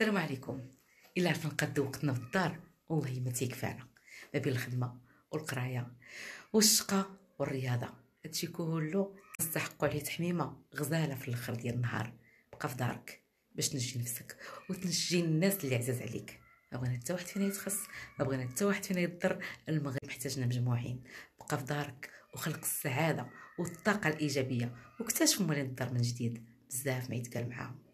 السلام عليكم. إلا عرفنا نقضي وقتنا في الدار والله ما تيكفانا ما بين الخدمة والقراية والشقة والرياضة. هادشي كله نستحقوا عليه تحميمة غزالة في الآخر ديال النهار. بقى في دارك باش تنجي نفسك وتنجي الناس اللي عزاز عليك. ما بغينا حتى واحد فينا يتخص ما بغينا حتى واحد فينا يضر المغرب محتاجنا مجموعين. بقى في دارك وخلق السعادة والطاقة الإيجابية واكتشف موالين الدار من جديد. بزاف ما يتقال معاهم.